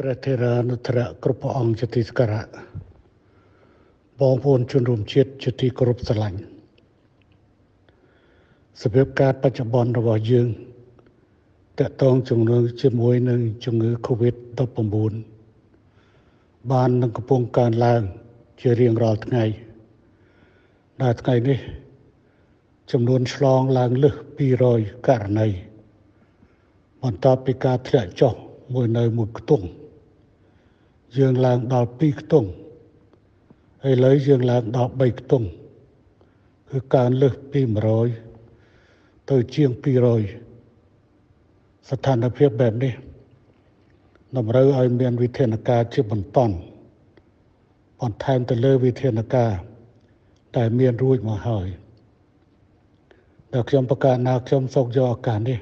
ព្រះធរានុត្រៈគ្រប់ព្រះអង្គជាទីសក្ការៈបងប្អូនជនរួមជាតិជាទីគោរពស្រឡាញ់សភាពការបច្ចុប្បន្នរបស់យើងតកតងជំងឺជាមួយនឹងជំងឺ Covid-19 បាននឹងកំពុងកើនឡើង ជារៀងរាល់ថ្ងៃដល់ថ្ងៃនេះ ចំនួនឆ្លងឡើងលើស200ករណីបន្ទាប់ពីការធ្លាក់ចុះមួយនៅមួយខ្ទង់ យើងឡើងដល់2ខ្ទង់ឥឡូវយើងឡើងដល់3ខ្ទង់គឺកើនលើសពី100ទៅជាង200ស្ថានភាពបែបនេះតម្រូវឲ្យមានវិធានការជាបន្តបន្ថែមទៅលើវិធានការដែលមានរួចមកហើយដែលខ្ញុំប្រកាសណាខ្ញុំសូមយកឱកាសនេះ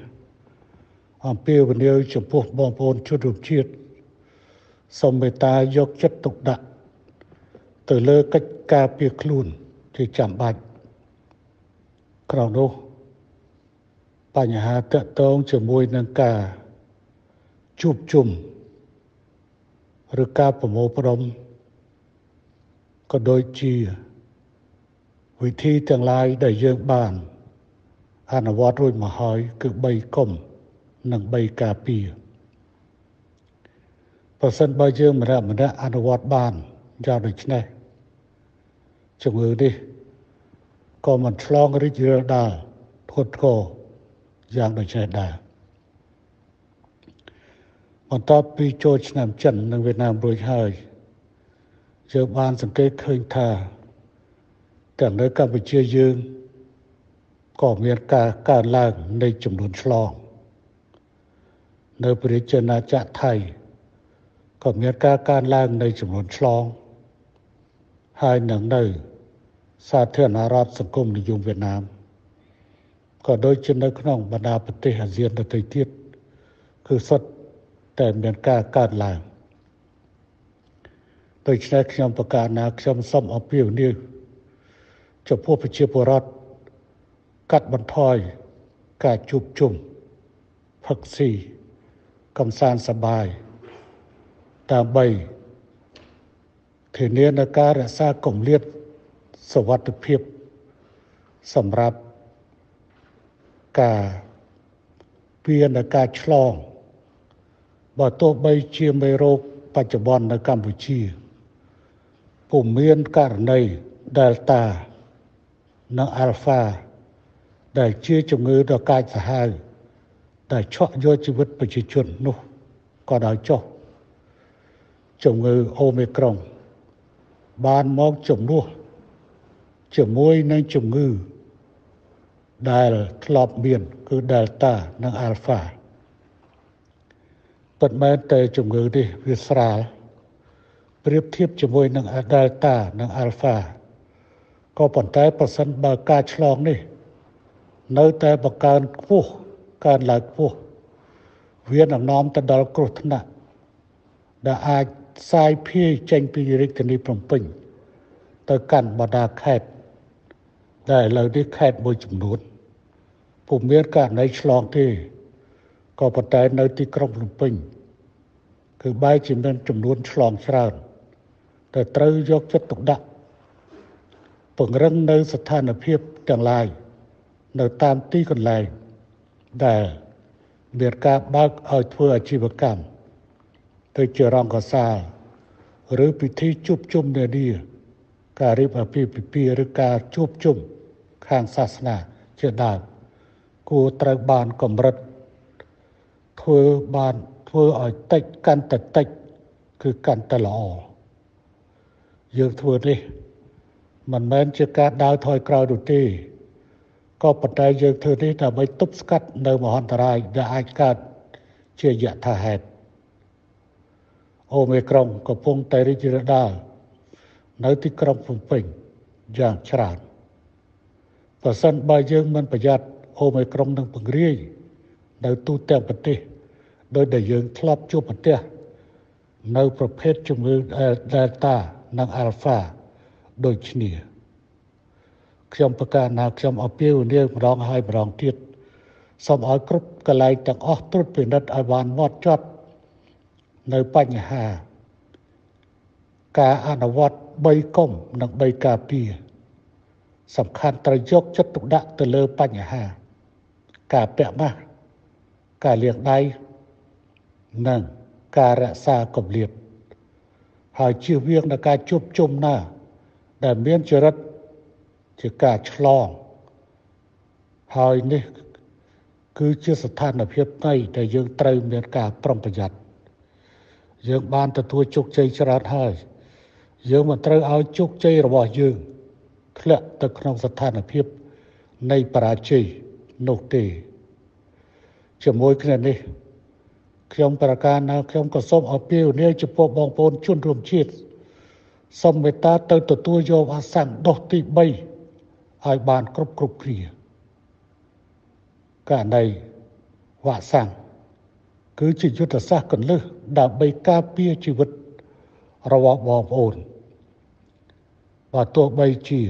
អំពាវនាវចំពោះបងប្អូនជនរួមជាតិ សូមមេត្តាយកចិត្តទុកដាក់ទៅលើកិច្ចការពារខ្លួនជាចាំបាច់ក្រោយនោះបញ្ហាតកតងជាមួយនឹងការជួបជុំឬការប្រមូលផ្ដុំក៏ដូចជាវិធីទាំងឡាយដែលយើងបានអនុវត្តរួចមកហើយគឺ3កុំនិង3ការពារ ប្រសិនបើយើងម្នាក់ម្នាក់អនុវត្តបានយ៉ាងដូចនេះជំងឺនេះក៏មិនឆ្លងរីករាលដាលធ្ងន់ធ្ងរយ៉ាងដូចនេះដែរបន្ទាប់ពីចូលឆ្នាំចិននិងវៀតណាមរួចហើយយើងបានសង្កេតឃើញថាទាំងនៅកម្ពុជាយើងក៏មានការកើនឡើងនៃចំនួនឆ្លង នៅប្រជាណាចក្រថៃ ក៏មានការកើនឡើងនៃចំនួនឆ្លង ហើយនឹងនៅ សាធារណរដ្ឋសង្គមនិយមវៀតណាមក៏ដូចជានៅក្នុងបណ្ដាប្រទេសអាស៊ានដទៃទៀតគឺសុទ្ធតែមានការកើនឡើងដូច្នេះខ្ញុំប្រកាសណាខ្ញុំសូមអពាវនាវចំពោះប្រជាពលរដ្ឋកាត់បន្ថយការជួបជុំផឹកស៊ីកំសាន្តសប្បាយ ដើម្បីធានានៅការរក្សាគម្លាតសុវត្ថិភាពសម្រាប់ការពារនៅការឆ្លងបើទោះបីជាមេរោគបច្ចុប្បន្ននៅកម្ពុជាពុំមានករណី Delta និង Alpha ដែលជាជំងឺដ៏កាចសាហាវដែលឆក់យកជីវិតប្រជាជននោះក៏ដោយចុះ ជំងឺអូមីក្រុង បានមកជំនួសជាមួយនឹងជំងឺដែលធ្លាប់មានគឺ Delta និង Alpha ប៉ុន្តែតែជំងឺនេះវាស្រាលប្រៀបធៀបជាមួយនឹង Delta និង Alpha ក៏ប៉ុន្តែប្រសិនបើការឆ្លងនេះ នៅតែបង្កើនខ្ពស់កើនឡើងខ្ពស់វានឹងនាំទៅដល់គ្រោះថ្នាក់ដែលអាច សាយភាយចេញពីរាជធានីភ្នំពេញ ទៅកាន់បណ្ដាខេត្តដែលឥឡូវនេះខេត្តមួយចំនួនពុំមានករណីឆ្លងទេក៏ប៉ុន្តែនៅទីក្រុងភ្នំពេញ គឺបែរជាមានចំនួនឆ្លងច្រើនតែត្រូវយកចិត្តទុកដាក់ពង្រឹងនៅស្ថានភាពទាំងឡាយនៅតាមទីកន្លែងដែលមានការបើកឲ្យធ្វើអាជីវកម្ម ទៅជារង្កសាលឬពិធីជួបជុំនានាការរៀបអាពាហ៍ពិពាហ៍ឬការជួបជុំខាងសាសនាជាដើមគួរត្រូវបានកម្រិតធ្វើបានធ្វើឲ្យតិចកាន់តែតិចគឺកាន់តែល្អយើងធ្វើនេះមិនមែនជាការដើរថយក្រោយនោះទេក៏ប៉ុន្តែយើងធ្វើនេះដើម្បីទប់ស្កាត់នៅមហន្តរាយដែលអាចកើតជាយថាហេតុ អូមេក្រុងកំពុងតែរីករាលដាលនៅទីក្រុងភ្នំពេញយ៉ាងច្រើនបើសិនបើយើងមិនប្រយ័ត្នអូមេក្រុងនឹងពង្រាយនៅទូទាំងប្រទេសដោយដែលយើងធ្លាប់ជួបប្រទេសនៅប្រភេទជំងឺ Delta និង Alpha ដូចគ្នាខ្ញុំប្រកាសណាខ្ញុំអពាវនាវម្ដងហើយម្ដងទៀតសូមឲ្យគ្រប់កន្លែងទាំងអស់ត្រួតពិនិត្យឲ្យបានម៉ត់ចត់ នៅបញ្ហា ការអនុវត្ត3កុំនិង3ការពារសំខាន់ត្រូវយកចិត្តទុកដាក់ទៅលើបញ្ហា ការពាក់ម៉ាស់ការលាងដៃនិងការរក្សាកម្រិតហើយជៀសវាងនឹងការជួបជុំណា ដែលមានចរិតជាការឆ្លងហើយនេះគឺជាស្ថានភាពនៃដែលយើងត្រូវមានការប្រុងប្រយ័ត្ន យើងបានទទួលជោគជ័យច្រើនហើយយើងមិនត្រូវឲ្យជោគជ័យរបស់យើងធ្លាក់ទៅក្នុងស្ថានភាពនៃបរាជ័យនោះទេជាមួយគ្នានេះខ្ញុំប្រកាសនៅខ្ញុំក៏សូមអពាវនាវចំពោះបងប្អូនជនរួមជាតិសូមមេត្តាទៅទទួលយកអាសង្ឃដុសទី3ឲ្យបានគ្រប់គ្រប់គ្នាករណីវាក់សាំង គឺជាយុទ្ធសាស្ត្រកលឹះដើម្បីការពារជីវិតរបស់បងប្អូនបើទោះបីជា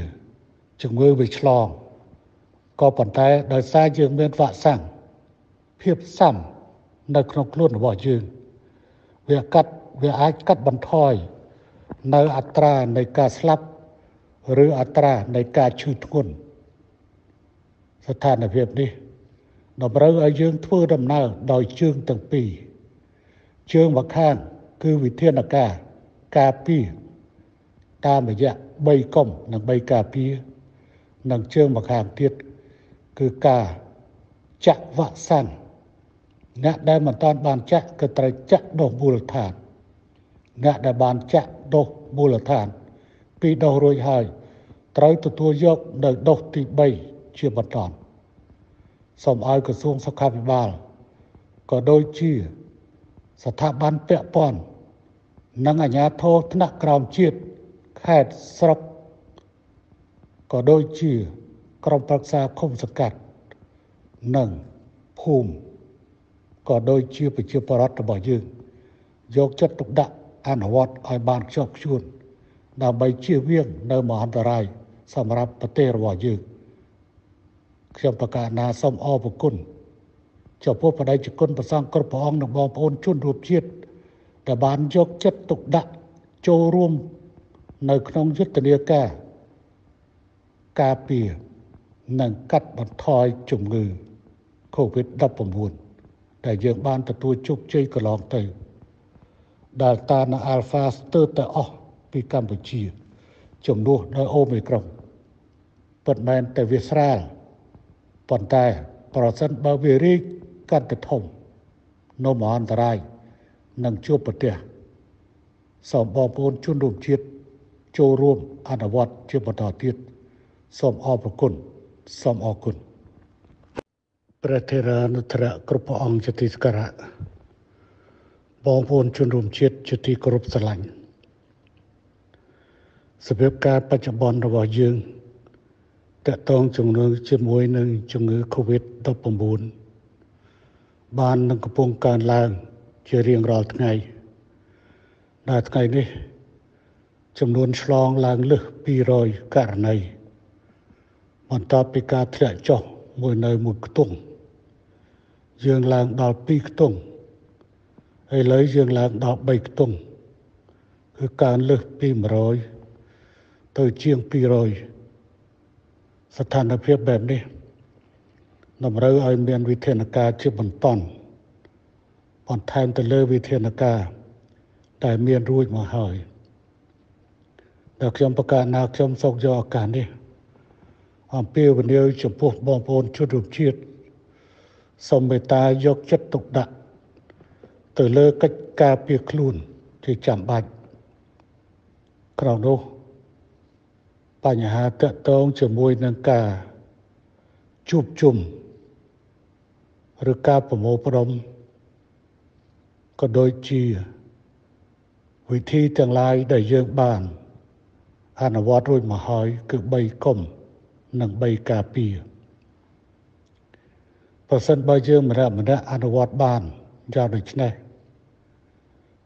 ជំងឺវាឆ្លងក៏ប៉ុន្តែដោយសារយើងមានវាក់សាំងភាពសាំនៅក្នុងខ្លួនរបស់យើងវាកាត់វាអាចកាត់បន្ថយនៅអត្រានៃការស្លាប់ឬអត្រានៃការឈឺធ្ងន់ស្ថានភាពនេះ តម្រូវឲ្យយើងធ្វើដំណើរដោយជើងទាំងពីរជើងម្ខាងគឺវិធានការការពារតាមរយៈ3កុំនិង3ការពារនិងជើងម្ខាងទៀតគឺការចាក់វ៉ាក់សាំងអ្នកដែលមិនតាន់បានចាក់ក៏ត្រូវចាក់ដូសមូលដ្ឋានអ្នកដែលបានចាក់ដូសមូលដ្ឋានពីដូសរួចហើយត្រូវទទួលយកនៅដូសទី3ជាបន្ត សូមឲ្យក្រសួងសុខាភិបាលក៏ដូចជាស្ថាប័នពាក់ព័ន្ធនិងអាជ្ញាធរថ្នាក់ក្រោមជាតិខេត្តស្រុកក៏ដូចជាក្រុមប្រឹក្សាឃុំសង្កាត់និងភូមិក៏ដូចជាប្រជាពលរដ្ឋរបស់យើងយកចិត្តទុកដាក់អនុវត្តឲ្យបានខ្ជាប់ខ្ជួនដើម្បីជៀសវាងនៅមហន្តរាយសម្រាប់ប្រទេសរបស់យើង ខ្ញុំប្រកាសណាសូមអរព្រគុណចំពោះបដិជគុណប្រសងគ្រប់ព្រះអង្គនិងបងប្អូនជនរួមជាតិដែលបានយកចិត្តទុកដាក់ចូលរួមនៅក្នុងយុទ្ធនាការការពារនិងកាត់បន្ថយជំងឺ COVID-19 ដែលយើងបានទទួលជោគជ័យកន្លងទៅ Delta និង Alpha ស្ទើរតែអស់ពីកម្ពុជា ជំនួសដោយ Omicron ពិតមែនតែវាស្រាល ប៉ុន្តែប្រសិនបើវារីកកាន់តែធំនៅមហន្តរាយនឹងជួបប្រទះសូមបងប្អូនជនរួមជាតិចូលរួមអនុវត្តជាបន្តទៀតសូមអរព្រគុណសូមអរគុណព្រះធរានុត្រៈគ្រប់ព្រះអង្គជាទីសក្ការៈបងប្អូនជនរួមជាតិជាទីគោរពស្រឡាញ់សភាពការបច្ចុប្បន្នរបស់យើង តកតងជំងឺជាមួយនឹងជំងឺ Covid-19 បាននឹងកំពុងកើនឡើង ជារៀងរាល់ថ្ងៃដល់ថ្ងៃនេះ ចំនួនឆ្លងឡើងលើស200ករណីបន្ទាប់ពីការធ្លាក់ចុះមួយនៅមួយខ្ទង់យើងឡើងដល់2ខ្ទង់ឥឡូវយើងឡើងដល់3ខ្ទង់គឺកើនលើសពី100ទៅជាង200 ស្ថានភាពបែបនេះតម្រូវឲ្យមានវិធានការជាបន្តបន្ថែមទៅលើវិធានការដែលមានរួចមកហើយដែលខ្ញុំប្រកាសណាខ្ញុំសូមយកឱកាសនេះអំពាវនាវចំពោះបងប្អូនជនរួមជាតិសូមមេត្តាយកចិត្តទុកដាក់ទៅលើកិច្ចការពារខ្លួនជាចាំបាច់ក្រោយនោះ បញ្ហាតកតងជាមួយនឹងការជួបជុំឬការប្រមូលផ្ដុំក៏ដូចជាវិធីទាំងឡាយដែលយើងបានអនុវត្តរួចមកហើយគឺ3កុំនិង3ការពារប្រសិនបើយើងម្នាក់ម្នាក់អនុវត្តបានយ៉ាងដូចនេះ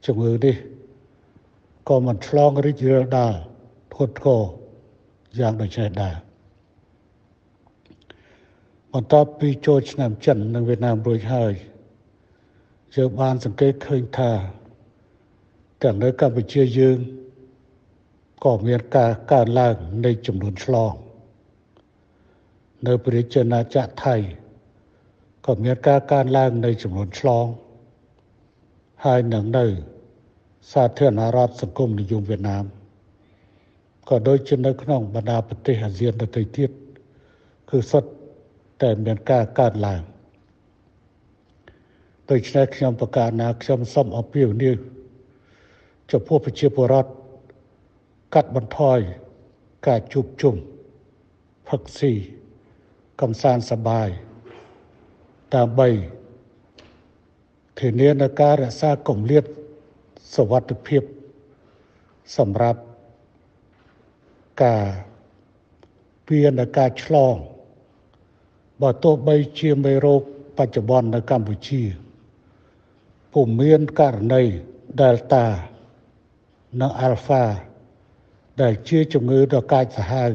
ជំងឺនេះក៏មិនឆ្លងរីករាលដាលធ្ងន់ធ្ងរ យ៉ាងដូចនេះដែរបន្ទាប់ពីចូលឆ្នាំចិននិងវៀតណាមរួចហើយយើងបានសង្កេតឃើញថាទាំងនៅកម្ពុជាយើងក៏មានការកើនឡើងនៃចំនួនឆ្លង នៅប្រជាណាចក្រថៃក៏មានការកើនឡើងនៃចំនួនឆ្លង ហើយនឹងនៅសាធារណរដ្ឋសង្គមនិយមវៀតណាម ក៏ដូចជានៅក្នុងបណ្ដាប្រទេសអាស៊ានដទៃទៀតគឺសុទ្ធតែមានការកើតឡើងដូច្នេះខ្ញុំប្រកាសណាខ្ញុំសូមអពាវនាវចំពោះប្រជាពលរដ្ឋកាត់បន្ថយការជួបជុំផឹកស៊ីកំសាន្តសប្បាយដើម្បីធានានូវការរក្សាគម្លាតសុវត្ថិភាពសម្រាប់ ការពៀននៃការឆ្លងបើទោះបីជាមេរោគបច្ចុប្បន្ននៅកម្ពុជាពុំមានករណី Delta និង Alpha ដែលជាជំងឺដ៏កាចសាហាវ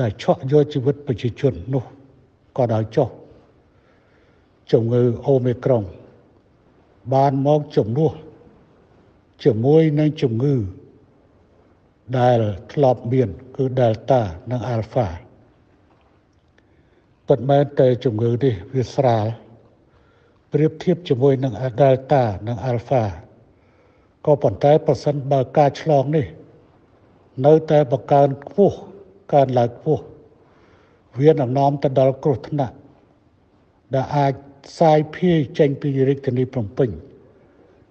ដែលឆក់យកជីវិតប្រជាជននោះក៏ដោយចុះជំងឺអូមីក្រុងបានមកជំនួសជាមួយនឹងជំងឺ ដែលធ្លាប់មានគឺ Delta និង Alpha ប៉ុន្តែតែជំងឺនេះវាស្រាលប្រៀបធៀបជាមួយនឹង Delta និង Alpha ក៏ប៉ុន្តែប្រសិនបើការឆ្លងនេះ នៅតែបង្កើនខ្ពស់កើនឡើងខ្ពស់វានឹងនាំទៅដល់គ្រោះថ្នាក់ដែលអាចសាយភាយចេញពីរាជធានីភ្នំពេញ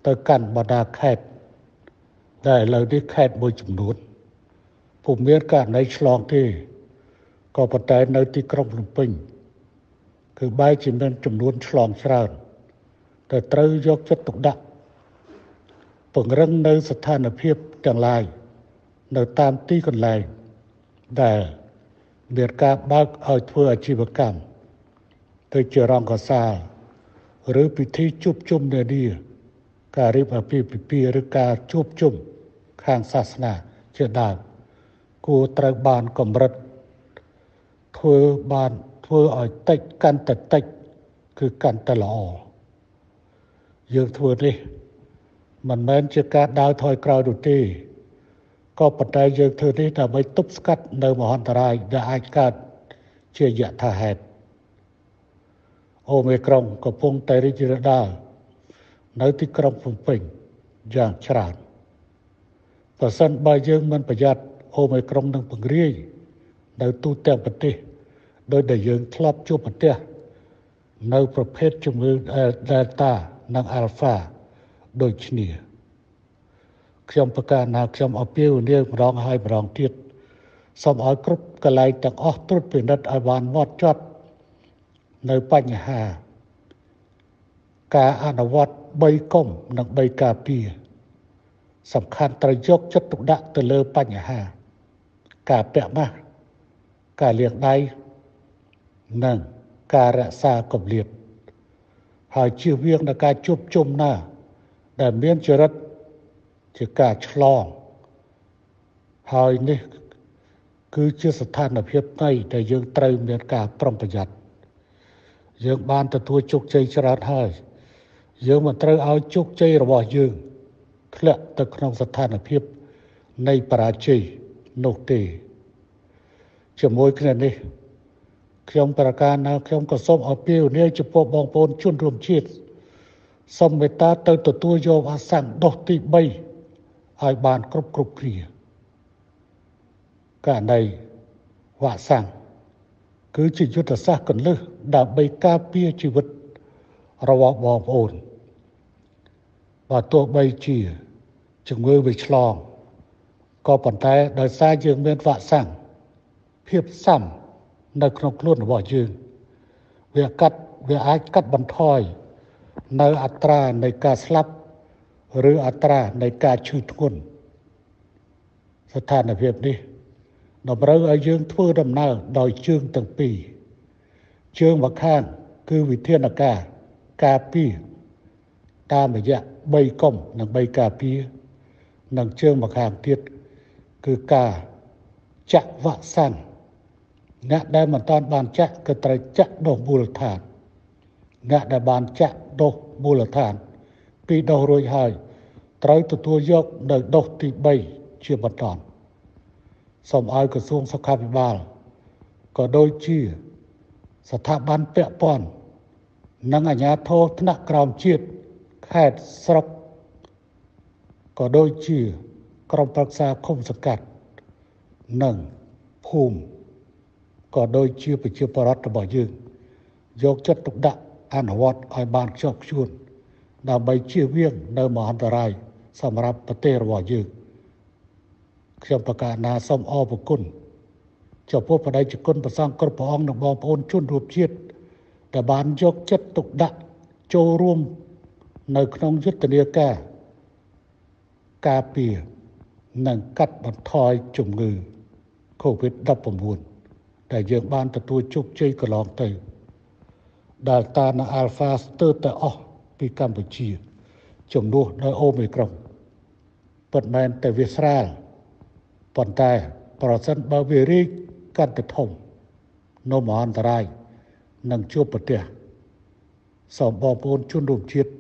ទៅកាន់បណ្ដាខេត្ត ដែលឥឡូវនេះខេត្តមួយចំនួនពុំមានករណីឆ្លងទេក៏ប៉ុន្តែនៅទីក្រុងភ្នំពេញគឺបែរជាមានចំនួនឆ្លងច្រើនតែត្រូវយកចិត្តទុកដាក់ពង្រឹងនៅស្ថានភាពទាំងឡាយនៅតាមទីកន្លែងដែលមានការបើកឲ្យធ្វើអាជីវកម្មទៅជារង្គកសាលឬពិធីជួបជុំនានាការរៀបអាពាហ៍ពិពាហ៍ឬការជួបជុំ ខាងសាសនាជាដើមគួរត្រូវបានកម្រិតធ្វើបានធ្វើឲ្យតិចកាន់តែតិចគឺកាន់តែល្អយើងធ្វើនេះមិនមែនជាការដើរថយក្រោយនោះទេក៏ប៉ុន្តែយើងធ្វើនេះដើម្បីទប់ស្កាត់នៅមហន្តរាយដែលអាចកើតជាយថាហេតុអូមេក្រុងកំពុងតែរីករាលដាលនៅទីក្រុងភ្នំពេញយ៉ាងច្រើន ប្រសិនបើយើងមិនប្រយ័ត្នអូមេក្រុងនឹងពង្រាយនៅទូទាំងប្រទេសដោយដែលយើងធ្លាប់ជួបប្រទេសនៅប្រភេទជំងឺ Delta និង Alpha ដូចគ្នាខ្ញុំប្រកាសណាខ្ញុំអពាវនាវម្ដងហើយម្ដងទៀតសូមឲ្យគ្រប់កន្លែងទាំងអស់ត្រួតពិនិត្យឲ្យបានហ្មត់ចត់នៅបញ្ហា ការអនុវត្ត3កុំនិង3ការពារ សំខាន់ត្រូវយកចិត្តទុកដាក់ទៅលើបញ្ហា ការពាក់ម៉ាស់ការលាងដៃនិងការរក្សាកម្រិតហើយជៀសវាងនឹងការជួបជុំណា ដែលមានចរិតជាការឆ្លងហើយនេះគឺជាស្ថានភាពនៃដែលយើងត្រូវមានការប្រុងប្រយ័ត្នយើងបានទទួលជោគជ័យច្រើនហើយយើងមិនត្រូវឲ្យជោគជ័យរបស់យើង ធ្លាក់ទៅក្នុងស្ថានភាពនៃបរាជ័យនោះទេជាមួយគ្នានេះខ្ញុំប្រកាសណាខ្ញុំក៏សូមអពាវនាវចំពោះបងប្អូនជនរួមជាតិសូមមេត្តាទៅទទួលយកអាសង្ឃដុសទី3ឲ្យបានគ្រប់គ្រប់គ្រាករណីវាក់សាំងគឺជាយុទ្ធសាស្ត្រកន្លឹះដើម្បីការពារជីវិតរបស់បងប្អូន បើទោះបីជាជំងឺវាឆ្លងក៏ប៉ុន្តែដោយសារយើងមានវាក់សាំងភាពសាំនៅក្នុងខ្លួនរបស់យើងវាកាត់វាអាចកាត់បន្ថយនៅអត្រានៃការស្លាប់ឬអត្រានៃការឈឺធ្ងន់ស្ថានភាពនេះតម្រូវឲ្យយើងធ្វើដំណើរដោយជើងទាំងពីរជើងម្ខាងគឺវិធានការការពារតាមរយៈ 3កុំនិង3ការពារនិងជើងម្ខាងទៀតគឺការចាក់វ៉ាក់សាំងអ្នកដែលមិនតាន់បានចាក់គឺត្រូវចាក់ដូសមូលដ្ឋានអ្នកដែលបានចាក់ដូសមូលដ្ឋានពីរដូសរួចហើយត្រូវទទួលយកនៅដុសទី3ជាបន្តសូមឲ្យក្រសួងសុខាភិបាលក៏ដូចជាស្ថាប័នពាក់ព័ន្ធនិងអាជ្ញាធរថ្នាក់ក្រោមជាតិ ខេត្តស្រុកក៏ដូចជាក្រុមប្រឹក្សាឃុំសង្កាត់និងភូមិក៏ដូចជាប្រជាពលរដ្ឋរបស់យើងយកចិត្តទុកដាក់អនុវត្តឲ្យបានខ្ជាប់ខ្ជួនដើម្បីជៀសវាងនៅមហន្តរាយសម្រាប់ប្រទេសរបស់យើងខ្ញុំប្រកាសណាសូមអរព្រគុណចំពោះបដិជគុណប្រសងគ្រប់ព្រះអង្គនិងបងប្អូនជនរួមជាតិដែលបានយកចិត្តទុកដាក់ចូលរួម នៅក្នុងយុទ្ធនាការការពារនិងកាត់បន្ថយជំងឺ COVID-19 ដែលយើងបានទទួលជោគជ័យកន្លងទៅ Delta និង Alpha ស្ទើរតែអស់ពីកម្ពុជា ជំនួសដោយអូមីក្រុងពិតមែនតែវាស្រាលប៉ុន្តែប្រសិនបើវារីកកាន់តែធំនៅមហន្តរាយនឹងជួបប្រទះសូមបងប្អូនជនរួមជាតិ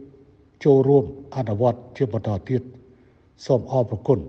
ចូលរួមអនុវត្តជាបន្តទៀតសូមអរព្រគុណ